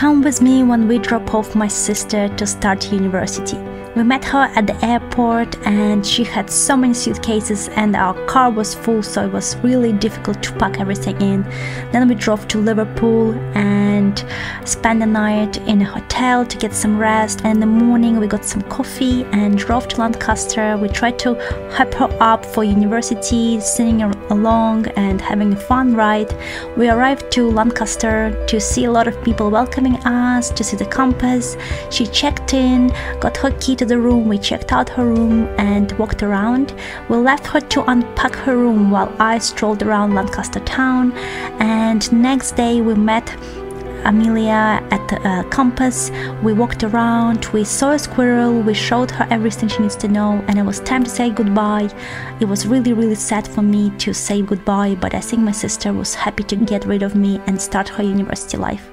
come with me when we drop off my sister to start university. We met her at the airport and she had so many suitcases and our car was full so it was really difficult to pack everything in. Then we drove to Liverpool and spent the night in a hotel to get some rest and in the morning we got some coffee and drove to Lancaster. We tried to hype her up for university, singing along and having a fun ride. We arrived to Lancaster to see a lot of people welcoming us, to see the campus. She checked in, got her key to the room, we checked out her room and walked around. We left her to unpack her room while I strolled around Lancaster town. And next day we met Amelia at the uh, campus. We walked around, we saw a squirrel, we showed her everything she needs to know, and it was time to say goodbye. It was really, really sad for me to say goodbye, but I think my sister was happy to get rid of me and start her university life.